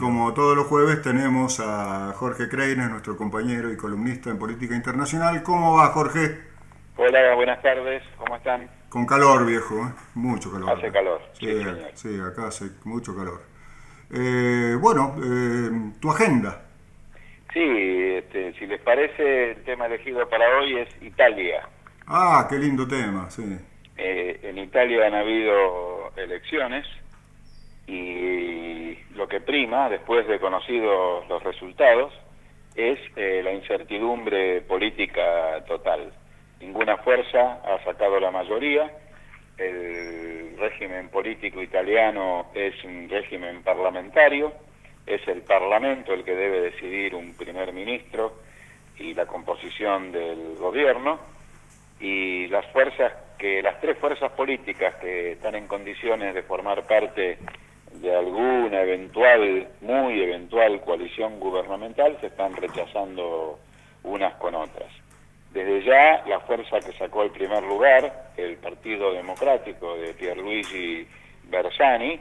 Como todos los jueves tenemos a Jorge Kreiner, nuestro compañero y columnista en política internacional. ¿Cómo va Jorge? Hola, buenas tardes, ¿cómo están? Con calor, viejo, ¿eh? mucho calor. Hace calor. Sí, sí, acá hace mucho calor. Eh, bueno, eh, tu agenda. Sí, este, si les parece, el tema elegido para hoy es Italia. Ah, qué lindo tema, sí. en Italia han habido elecciones y lo que prima, después de conocidos los resultados, es la incertidumbre política total. Ninguna fuerza ha sacado la mayoría. El régimen político italiano es un régimen parlamentario, es el Parlamento el que debe decidir un primer ministro y la composición del gobierno, y las fuerzas que, las tres fuerzas políticas que están en condiciones de formar parte de alguna eventual, muy eventual coalición gubernamental se están rechazando unas con otras. Desde ya, la fuerza que sacó el primer lugar, el Partido Democrático de Pierluigi Bersani,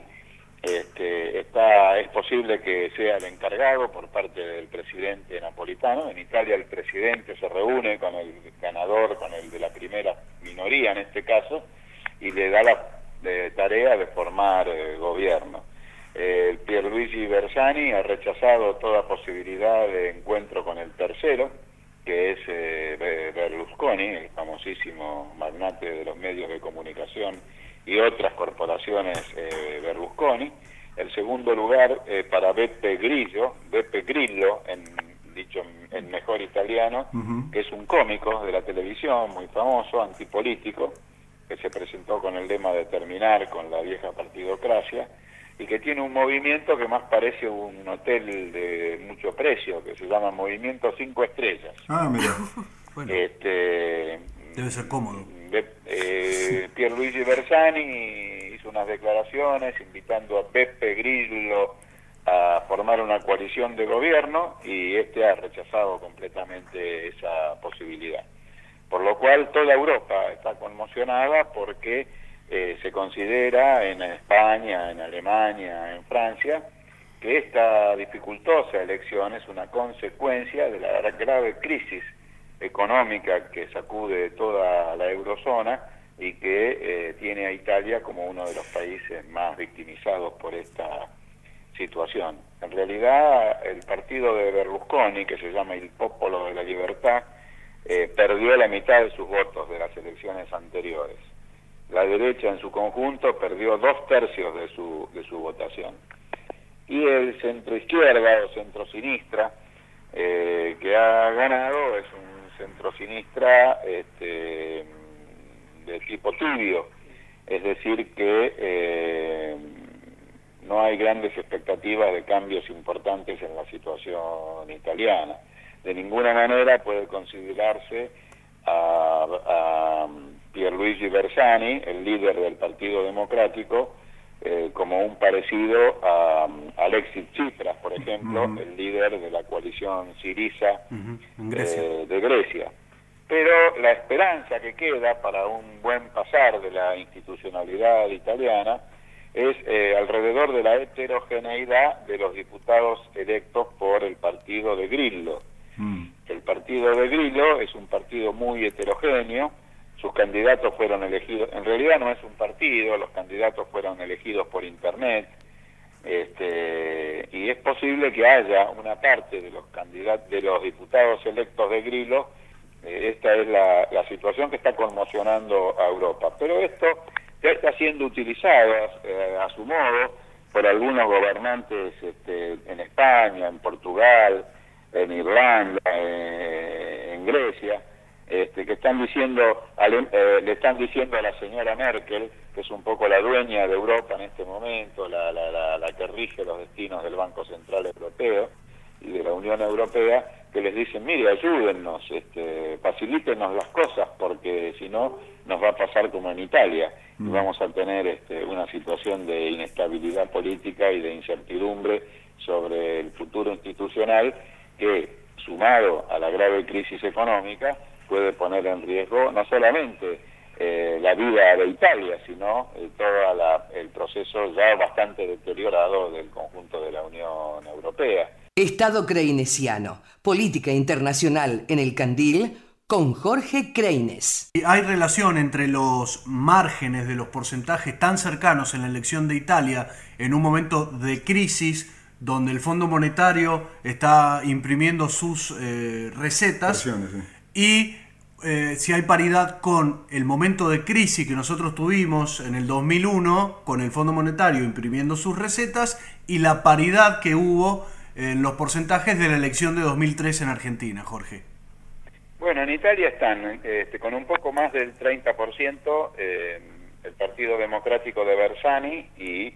este, está, es posible que sea el encargado por parte del presidente napolitano. En Italia el presidente se reúne con el ganador, con el de la primera minoría en este caso, y le da la tarea de formar eh, gobierno. El Pierluigi Bersani ha rechazado toda posibilidad de encuentro con el tercero, que es eh, Berlusconi, el famosísimo magnate de los medios de comunicación y otras corporaciones eh, Berlusconi. El segundo lugar eh, para Beppe Grillo, Beppe Grillo, en, dicho en mejor italiano, que es un cómico de la televisión muy famoso, antipolítico, que se presentó con el lema de terminar con la vieja partidocracia y que tiene un movimiento que más parece un hotel de mucho precio, que se llama Movimiento Cinco Estrellas. Ah, mira. bueno, este, debe ser cómodo. Eh, Pierluigi Bersani hizo unas declaraciones invitando a Pepe Grillo a formar una coalición de gobierno y este ha rechazado completamente esa posibilidad. Por lo cual toda Europa está conmocionada porque eh, se considera en España, en Alemania, en Francia, que esta dificultosa elección es una consecuencia de la grave crisis económica que sacude toda la eurozona y que eh, tiene a Italia como uno de los países más victimizados por esta situación. En realidad, el partido de Berlusconi, que se llama el Popolo de la Libertad, eh, perdió la mitad de sus votos de las elecciones anteriores la derecha en su conjunto perdió dos tercios de su, de su votación. Y el centro izquierda o centro sinistra eh, que ha ganado es un centro sinistra este, de tipo tibio, es decir que eh, no hay grandes expectativas de cambios importantes en la situación italiana. De ninguna manera puede considerarse a Pierluigi Bersani, el líder del Partido Democrático, eh, como un parecido a, Alexis Tsipras, por ejemplo, el líder de la coalición Siriza eh, de Grecia. Pero la esperanza que queda para un buen pasar de la institucionalidad italiana es eh, alrededor de la heterogeneidad de los diputados electos por el partido de Grillo. Mm. El partido de Grillo es un partido muy heterogéneo, sus candidatos fueron elegidos, en realidad no es un partido, los candidatos fueron elegidos por internet, este, y es posible que haya una parte de los candidatos, de los diputados electos de Grillo, eh, esta es la, situación que está conmocionando a Europa. Pero esto ya está siendo utilizado eh, a su modo por algunos gobernantes este, en España, en Portugal, en Irlanda, eh, en Grecia, este, que están diciendo, eh, le están diciendo a la señora Merkel, que es un poco la dueña de Europa en este momento, la, la, la, que rige los destinos del Banco Central Europeo y de la Unión Europea, que les dicen, mire, ayúdennos, este, facilítenos las cosas, porque si no nos va a pasar como en Italia, y mm. vamos a tener este, una situación de inestabilidad política y de incertidumbre sobre el futuro institucional que, sumado a la grave crisis económica, puede poner en riesgo no solamente eh, la vida de Italia, sino eh, todo el proceso ya bastante deteriorado del conjunto de la Unión Europea. Estado Creinesiano, Política Internacional en el Candil, con Jorge Creines. Hay relación entre los márgenes de los porcentajes tan cercanos en la elección de Italia en un momento de crisis donde el Fondo Monetario está imprimiendo sus eh, recetas y eh, si hay paridad con el momento de crisis que nosotros tuvimos en el 2001 con el Fondo Monetario imprimiendo sus recetas y la paridad que hubo en los porcentajes de la elección de 2003 en Argentina, Jorge. Bueno, en Italia están este, con un poco más del 30% eh, el Partido Democrático de Bersani y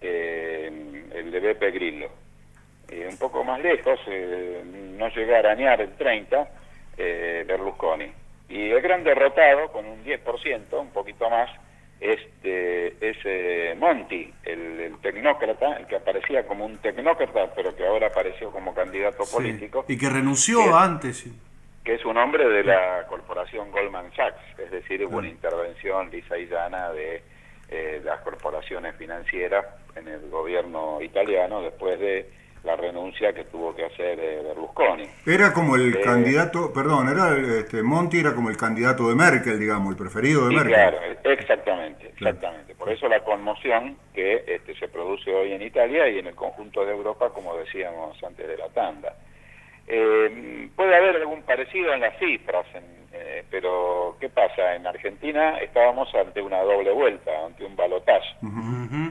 eh, el de Beppe Grillo. Eh, un poco más lejos, eh, no llega a arañar el 30%, eh, Berlusconi. Y el gran derrotado, con un 10%, un poquito más, este, es Monti, el, tecnócrata, el que aparecía como un tecnócrata, pero que ahora apareció como candidato político. Y que renunció antes que es un hombre de la corporación Goldman Sachs, es decir, hubo una intervención lisa y llana de eh, las corporaciones financieras en el gobierno italiano después de la renuncia que tuvo que hacer eh, Berlusconi. Era como el eh, candidato, perdón, era este, Monti era como el candidato de Merkel, digamos, el preferido de Merkel. Claro, exactamente, exactamente. Por eso la conmoción que este, se produce hoy en Italia y en el conjunto de Europa, como decíamos antes de la tanda. Eh, parecido en las cifras, eh, pero ¿qué pasa? En Argentina estábamos ante una doble vuelta, ante un balotaje.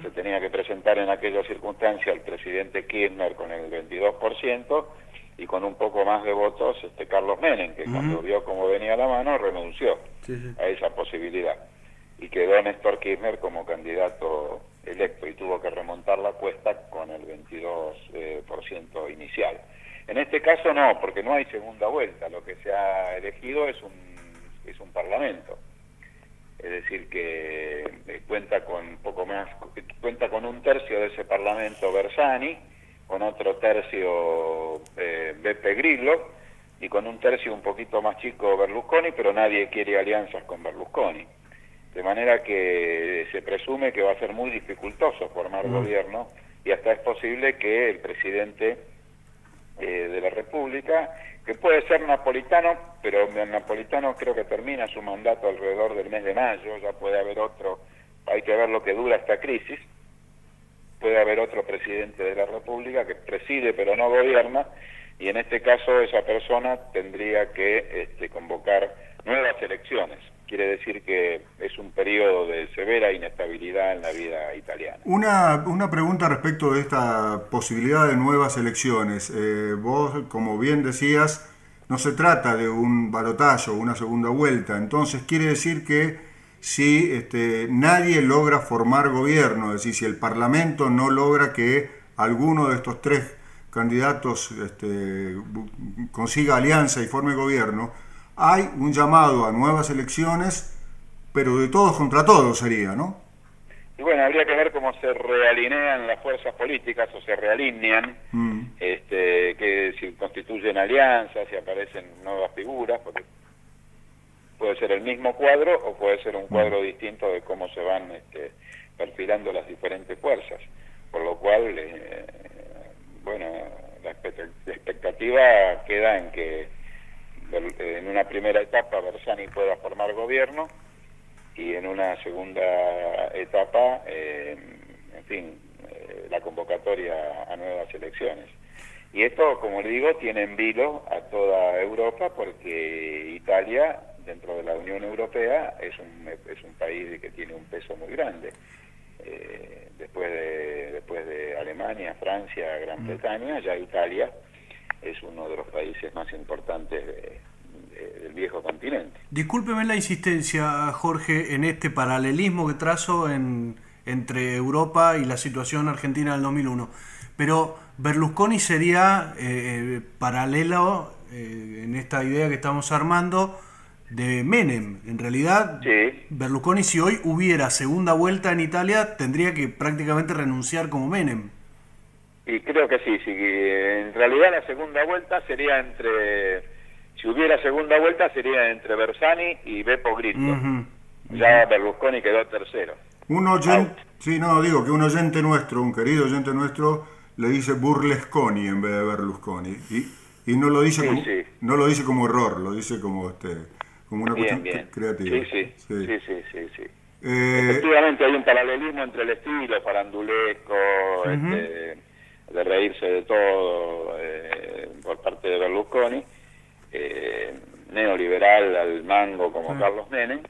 Se tenía que presentar en aquella circunstancia el presidente Kirchner con el 22% y con un poco más de votos este Carlos Menem, que cuando vio cómo venía la mano renunció a esa posibilidad. Y quedó Néstor Kirchner como candidato electo y tuvo que remontar la cuesta con el 22% eh, inicial. En este caso no, porque no hay segunda vuelta, lo que se ha elegido es un, es un parlamento. Es decir, que eh, cuenta con poco más, cuenta con un tercio de ese parlamento Bersani, con otro tercio eh, Beppe Grillo y con un tercio un poquito más chico Berlusconi, pero nadie quiere alianzas con Berlusconi. De manera que se presume que va a ser muy dificultoso formar mm. gobierno y hasta es posible que el presidente eh, de la República, que puede ser napolitano, pero napolitano creo que termina su mandato alrededor del mes de mayo, ya puede haber otro, hay que ver lo que dura esta crisis, puede haber otro presidente de la República que preside pero no gobierna, y en este caso esa persona tendría que este, convocar nuevas elecciones quiere decir que es un periodo de severa inestabilidad en la vida italiana. Una, una pregunta respecto de esta posibilidad de nuevas elecciones. Eh, vos, como bien decías, no se trata de un balotaje o una segunda vuelta, entonces quiere decir que si este, nadie logra formar gobierno, es decir, si el Parlamento no logra que alguno de estos tres candidatos este, consiga alianza y forme gobierno, hay un llamado a nuevas elecciones, pero de todos contra todos sería, ¿no? Y bueno, habría que ver cómo se realinean las fuerzas políticas o se realinean, mm. este, que si constituyen alianzas, si aparecen nuevas figuras, porque puede ser el mismo cuadro o puede ser un cuadro mm. distinto de cómo se van este, perfilando las diferentes fuerzas. Por lo cual, eh, bueno, la expectativa queda en que en una primera etapa Bersani pueda formar gobierno y en una segunda etapa, eh, en fin, eh, la convocatoria a nuevas elecciones. Y esto, como le digo, tiene en vilo a toda Europa porque Italia, dentro de la Unión Europea, es un, es un país que tiene un peso muy grande. Eh, después, de, después de Alemania, Francia, Gran mm. Bretaña, ya Italia es uno de los países más importantes del viejo continente. Discúlpeme la insistencia, Jorge, en este paralelismo que trazo en, entre Europa y la situación argentina del 2001, pero Berlusconi sería eh, paralelo eh, en esta idea que estamos armando de Menem. En realidad, Berlusconi si hoy hubiera segunda vuelta en Italia tendría que prácticamente renunciar como Menem. Y creo que sí, sí. En realidad la segunda vuelta sería entre, si hubiera segunda vuelta sería entre Bersani y Beppo Grillo. Ya Berlusconi quedó tercero. Un oyente, sí, no, digo que un oyente nuestro, un querido oyente nuestro, le dice Burlesconi en vez de Berlusconi. Y, y no lo dice Sí, como, sí. no lo dice como error, lo dice como este como una Bien, cuestión bien. creativa. Sí, sí, sí, sí, sí, sí, sí. Eh, Efectivamente hay un paralelismo entre el estilo farandulesco, este, de reírse de todo eh, por parte de Berlusconi, eh, neoliberal al mango como Carlos Menem,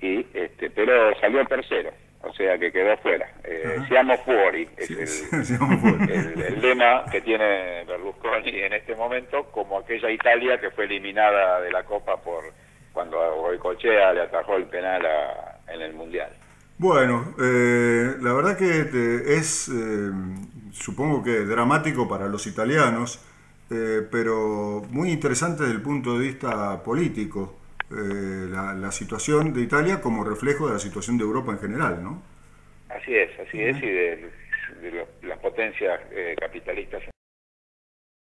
y este, pero salió tercero, o sea que quedó fuera. Eh, Siamo fuori es el lema que tiene Berlusconi en este momento, como aquella Italia que fue eliminada de la Copa por cuando Goicochea le atajó el penal a- en el Mundial. Bueno, eh, la verdad que este, es, eh, supongo que dramático para los italianos, eh, pero muy interesante desde el punto de vista político, eh, la, la situación de Italia como reflejo de la situación de Europa en general, ¿no? Así es, así es, y de, de las potencias eh, capitalistas